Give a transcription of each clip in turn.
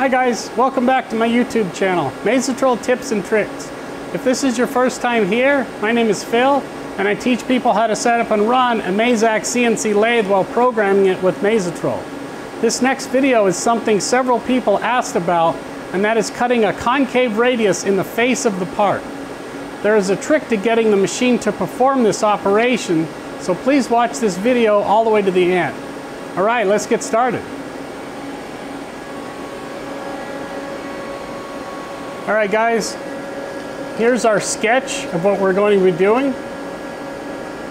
Hi guys, welcome back to my YouTube channel, Mazatrol Tips and Tricks. If this is your first time here, my name is Phil, and I teach people how to set up and run a Mazak CNC lathe while programming it with Mazatrol. This next video is something several people asked about, and that is cutting a concave radius in the face of the part. There is a trick to getting the machine to perform this operation, so please watch this video all the way to the end. All right, let's get started. All right, guys, here's our sketch of what we're going to be doing.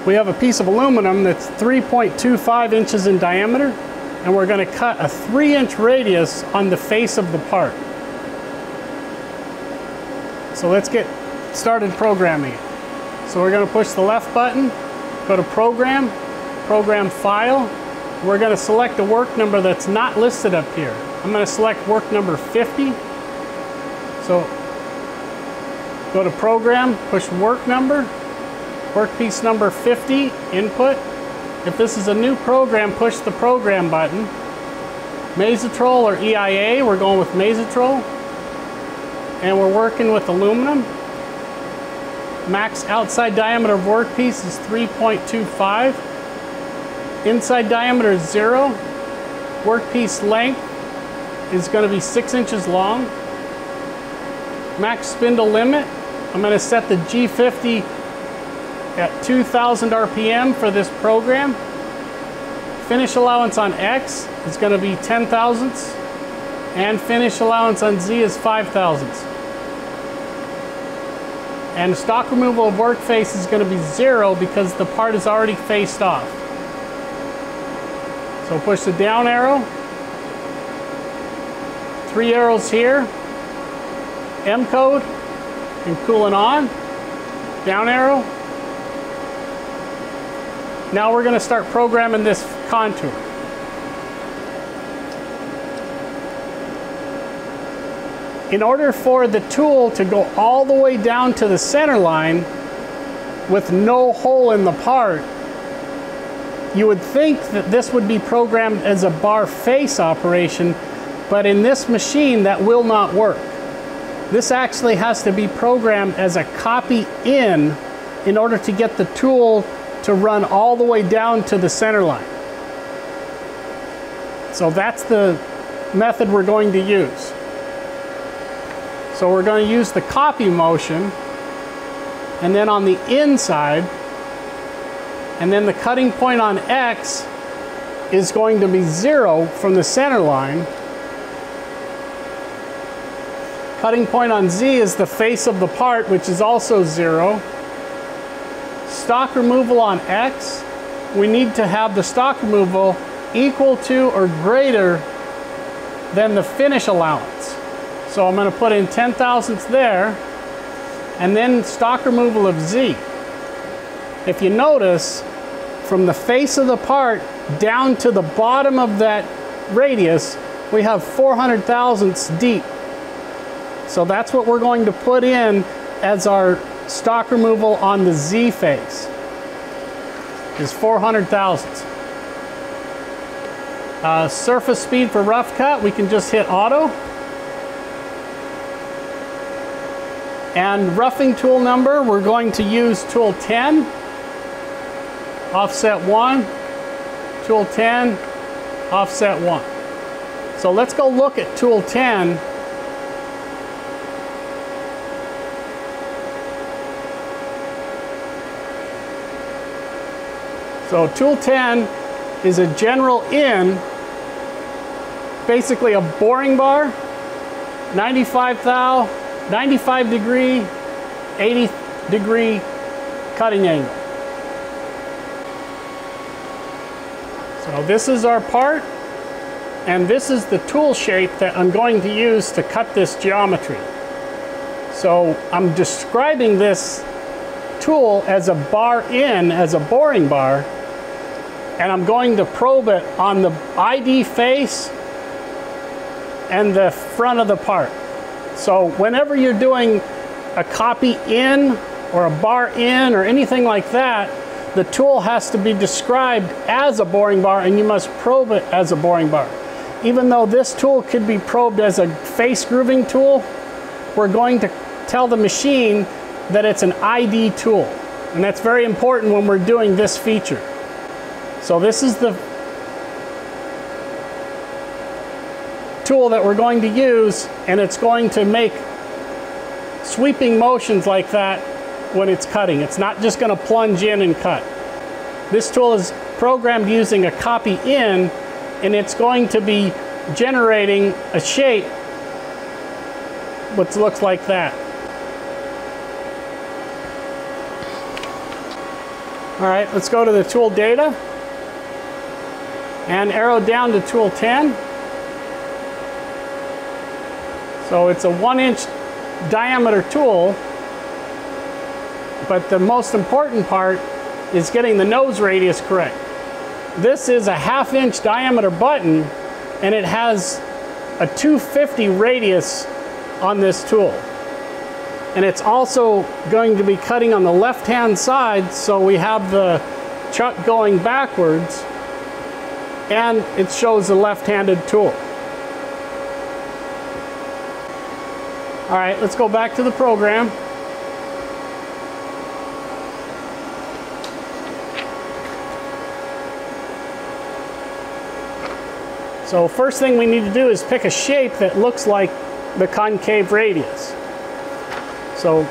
We have a piece of aluminum that's 3.25 inches in diameter, and we're going to cut a three inch radius on the face of the part. So let's get started programming. So we're going to push the left button, go to program, program file. We're going to select a work number that's not listed up here. I'm going to select work number 50. So go to program, push work number, workpiece number 50, input. If this is a new program, push the program button. Mazatrol or EIA, we're going with Mazatrol. And we're working with aluminum. Max outside diameter of workpiece is 3.25. Inside diameter is zero. Workpiece length is going to be six inches long. Max spindle limit, I'm going to set the G50 at 2000 RPM for this program. Finish allowance on X is going to be 10 thousandths and finish allowance on Z is 5 thousandths. And stock removal of work face is going to be zero because the part is already faced off. So push the down arrow, three arrows here, M code, and cooling on, down arrow. Now we're going to start programming this contour. In order for the tool to go all the way down to the center line with no hole in the part, you would think that this would be programmed as a bar face operation, but in this machine that will not work. This actually has to be programmed as a copy in in order to get the tool to run all the way down to the center line. So that's the method we're going to use. So we're going to use the copy motion and then on the inside and then the cutting point on X is going to be zero from the center line. Cutting point on Z is the face of the part, which is also zero. Stock removal on X, we need to have the stock removal equal to or greater than the finish allowance. So I'm going to put in 10 thousandths there, and then stock removal of Z. If you notice, from the face of the part down to the bottom of that radius, we have 400 thousandths deep. So that's what we're going to put in as our stock removal on the Z face, is 400 thousandths. Uh, surface speed for rough cut, we can just hit auto. And roughing tool number, we're going to use tool 10, offset 1, tool 10, offset 1. So let's go look at tool 10 So tool 10 is a general in, basically a boring bar, 95 thou, 95 degree, 80 degree cutting angle. So this is our part, and this is the tool shape that I'm going to use to cut this geometry. So I'm describing this tool as a bar in, as a boring bar, and I'm going to probe it on the ID face and the front of the part. So whenever you're doing a copy in or a bar in or anything like that, the tool has to be described as a boring bar and you must probe it as a boring bar. even though this tool could be probed as a face grooving tool, we're going to tell the machine that it's an ID tool. And that's very important when we're doing this feature. So this is the tool that we're going to use and it's going to make sweeping motions like that when it's cutting. It's not just going to plunge in and cut. This tool is programmed using a copy in and it's going to be generating a shape what looks like that. All right, let's go to the tool data and arrow down to tool 10. So it's a one inch diameter tool, but the most important part is getting the nose radius correct. This is a half inch diameter button and it has a 250 radius on this tool. And it's also going to be cutting on the left hand side so we have the chuck going backwards and it shows the left-handed tool. All right, let's go back to the program. So first thing we need to do is pick a shape that looks like the concave radius. So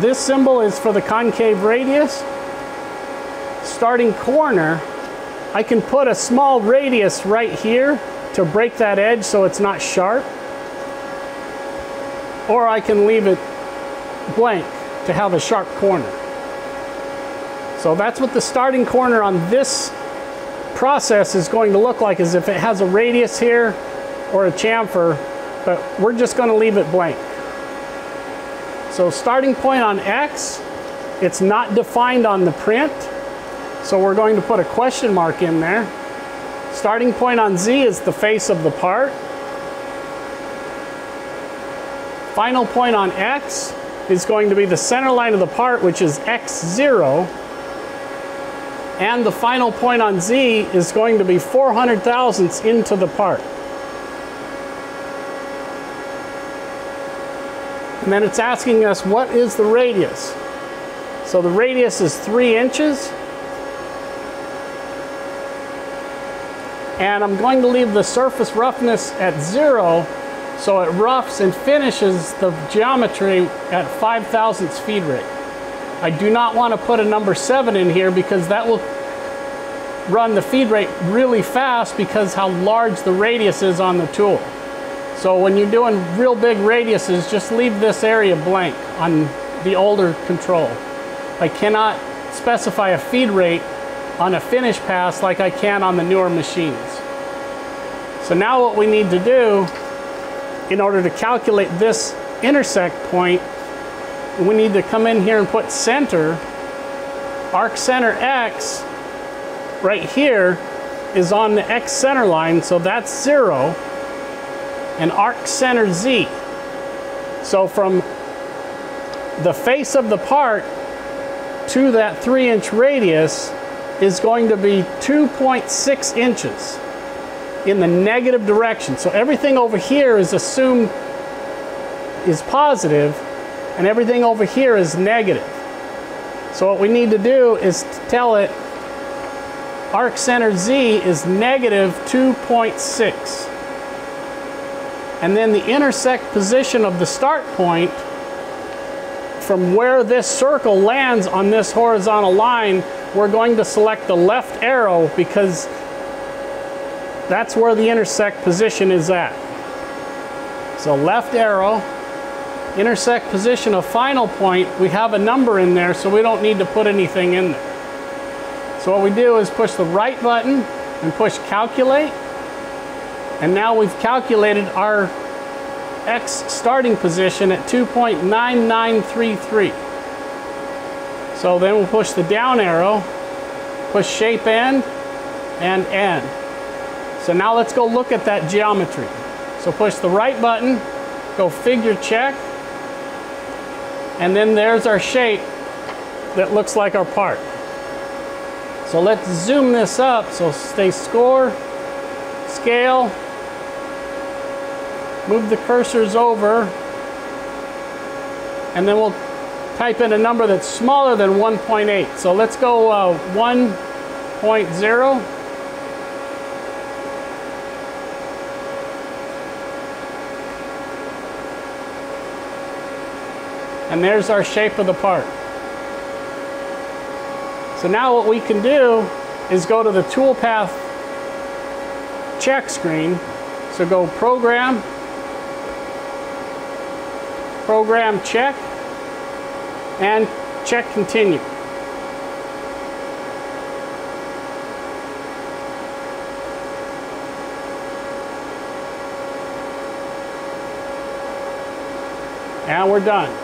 this symbol is for the concave radius. Starting corner, I can put a small radius right here to break that edge so it's not sharp. Or I can leave it blank to have a sharp corner. So that's what the starting corner on this process is going to look like is if it has a radius here or a chamfer, but we're just going to leave it blank. So starting point on X, it's not defined on the print, so we're going to put a question mark in there. Starting point on Z is the face of the part. Final point on X is going to be the center line of the part, which is X0. And the final point on Z is going to be 400 thousandths into the part. And then it's asking us what is the radius. So the radius is three inches. And I'm going to leave the surface roughness at zero so it roughs and finishes the geometry at 5 thousandths feed rate. I do not want to put a number seven in here because that will run the feed rate really fast because how large the radius is on the tool. So when you're doing real big radiuses, just leave this area blank on the older control. I cannot specify a feed rate on a finish pass like I can on the newer machines. So now what we need to do in order to calculate this intersect point we need to come in here and put center. Arc center X right here is on the X center line, so that's zero. And arc center Z. So from the face of the part to that three inch radius is going to be 2.6 inches in the negative direction. So everything over here is assumed is positive and everything over here is negative. So what we need to do is tell it arc center Z is negative 2.6. And then the intersect position of the start point from where this circle lands on this horizontal line, we're going to select the left arrow because that's where the intersect position is at. So left arrow, intersect position of final point, we have a number in there so we don't need to put anything in there. So what we do is push the right button and push calculate. And now we've calculated our X starting position at 2.9933. So then we'll push the down arrow, push shape end and end. So now let's go look at that geometry. So push the right button, go figure check, and then there's our shape that looks like our part. So let's zoom this up. So stay score, scale, move the cursors over, and then we'll type in a number that's smaller than 1.8. So let's go uh, 1.0. And there's our shape of the part. So now what we can do is go to the toolpath check screen. So go program, program check, and check continue. And we're done.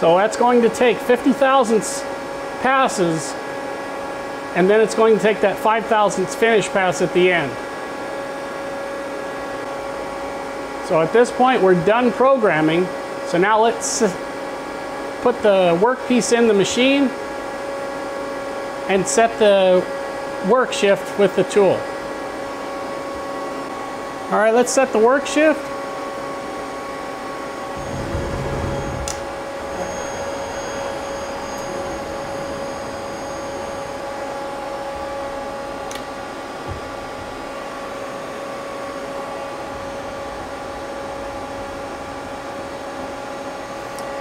So that's going to take 50 thousandths passes and then it's going to take that 5 thousandths finish pass at the end. So at this point we're done programming. So now let's put the workpiece in the machine and set the work shift with the tool. All right, let's set the work shift.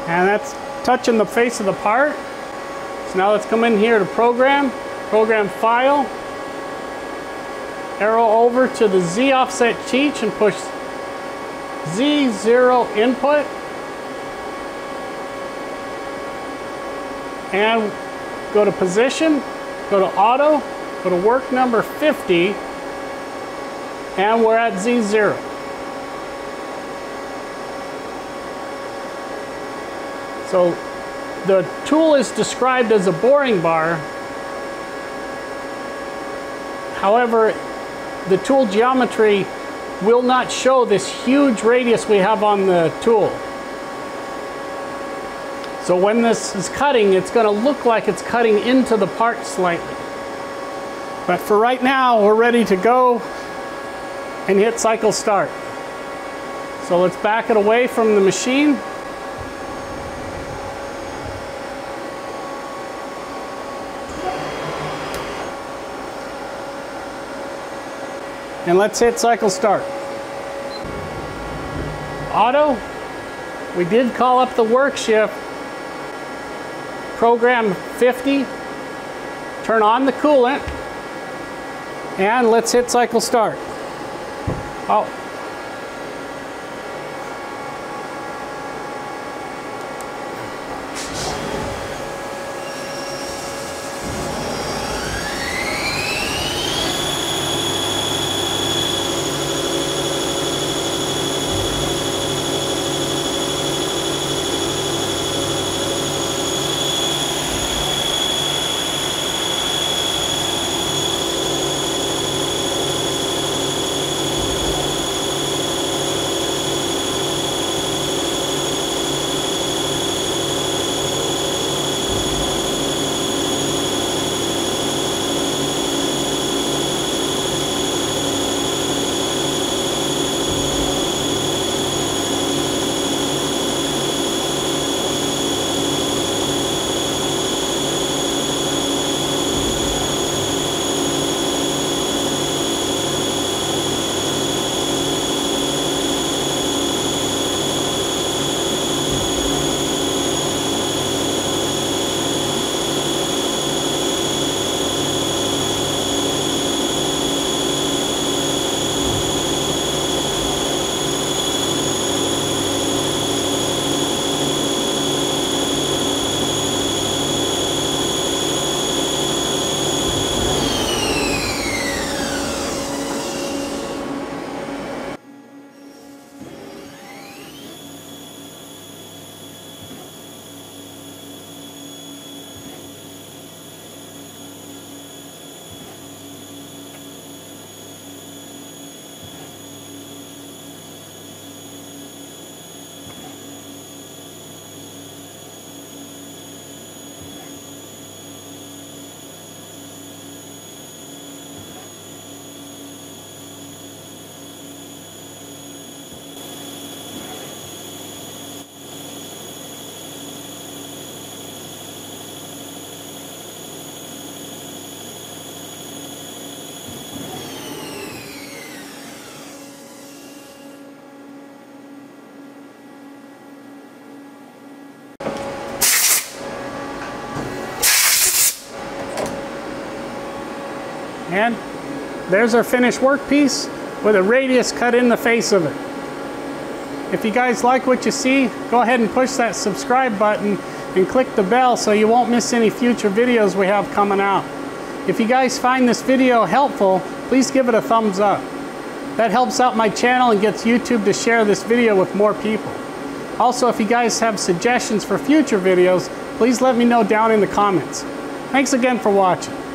And that's touching the face of the part. So now let's come in here to program, program file, arrow over to the Z offset teach and push Z0 input. And go to position, go to auto, go to work number 50, and we're at Z0. So the tool is described as a boring bar. However, the tool geometry will not show this huge radius we have on the tool. So when this is cutting, it's going to look like it's cutting into the part slightly. But for right now, we're ready to go and hit cycle start. So let's back it away from the machine. And let's hit cycle start. Auto, we did call up the work shift, program 50, turn on the coolant, and let's hit cycle start. Oh, There's our finished workpiece with a radius cut in the face of it. If you guys like what you see, go ahead and push that subscribe button and click the bell so you won't miss any future videos we have coming out. If you guys find this video helpful, please give it a thumbs up. That helps out my channel and gets YouTube to share this video with more people. Also, if you guys have suggestions for future videos, please let me know down in the comments. Thanks again for watching.